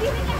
Give me that.